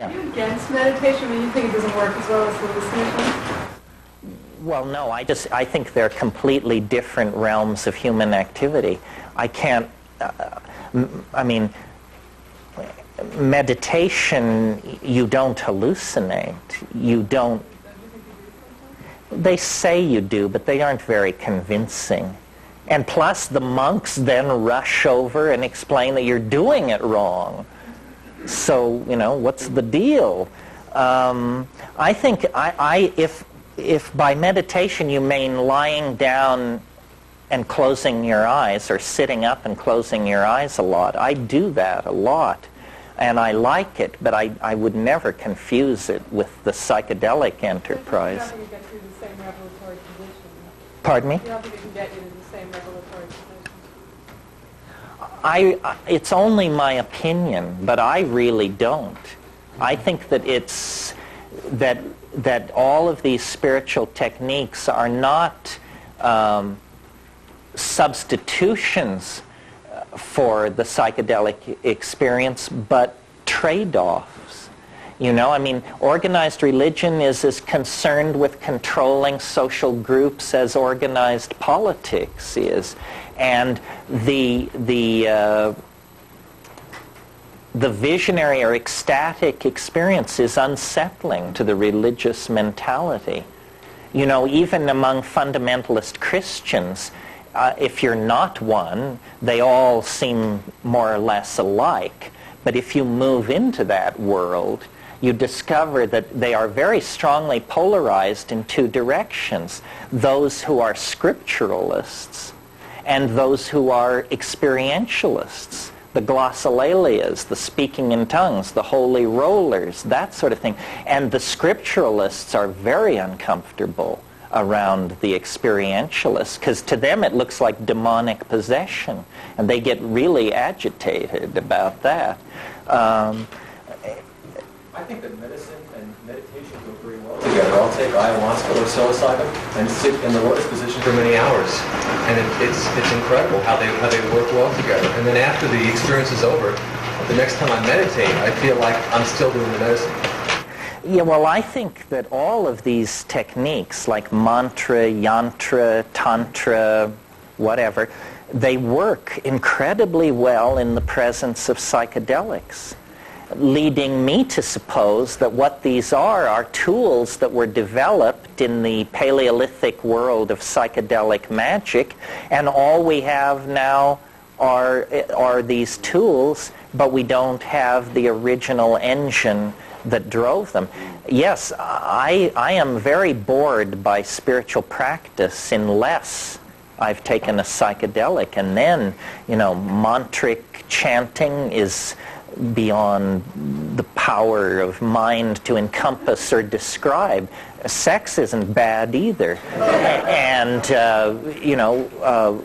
Are you against meditation when you think it doesn't work as well as hallucination? Well, no, I just I think they're completely different realms of human activity. I can't. Uh, I mean, meditation. You don't hallucinate. You don't. They say you do, but they aren't very convincing. And plus, the monks then rush over and explain that you're doing it wrong. So, you know, what's the deal? Um, I think I, I, if, if by meditation you mean lying down and closing your eyes or sitting up and closing your eyes a lot, I do that a lot. And I like it, but I, I would never confuse it with the psychedelic enterprise. Pardon me? I, it's only my opinion, but I really don't. I think that it's that that all of these spiritual techniques are not um, substitutions for the psychedelic experience, but trade-offs. You know, I mean, organized religion is as concerned with controlling social groups as organized politics is and the the uh, the visionary or ecstatic experience is unsettling to the religious mentality. You know, even among fundamentalist Christians, uh, if you're not one, they all seem more or less alike. But if you move into that world, you discover that they are very strongly polarized in two directions. Those who are scripturalists and those who are experientialists, the glossolalias, the speaking in tongues, the holy rollers, that sort of thing. And the scripturalists are very uncomfortable around the experientialists because to them it looks like demonic possession and they get really agitated about that. Um, think that medicine and meditation go very well together. I'll take ayahuasca or psilocybin and sit in the lotus position for many hours. And it, it's, it's incredible how they, how they work well together. And then after the experience is over, the next time I meditate, I feel like I'm still doing the medicine. Yeah, well, I think that all of these techniques, like mantra, yantra, tantra, whatever, they work incredibly well in the presence of psychedelics leading me to suppose that what these are are tools that were developed in the Paleolithic world of psychedelic magic, and all we have now are, are these tools, but we don't have the original engine that drove them. Yes, I, I am very bored by spiritual practice unless I've taken a psychedelic, and then, you know, mantric chanting is beyond the power of mind to encompass or describe. Sex isn't bad either. and, uh, you know, uh,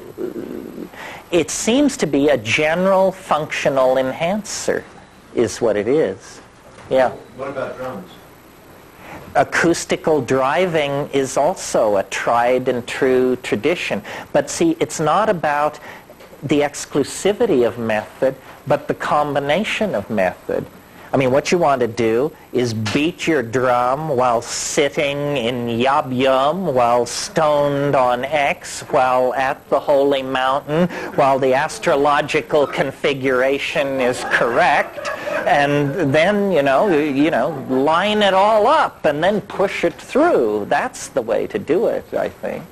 it seems to be a general functional enhancer is what it is. Yeah. What about drums? Acoustical driving is also a tried and true tradition. But see, it's not about the exclusivity of method, but the combination of method. I mean, what you want to do is beat your drum while sitting in Yab Yum, while stoned on X, while at the holy mountain, while the astrological configuration is correct, and then, you know, you know, line it all up and then push it through. That's the way to do it, I think.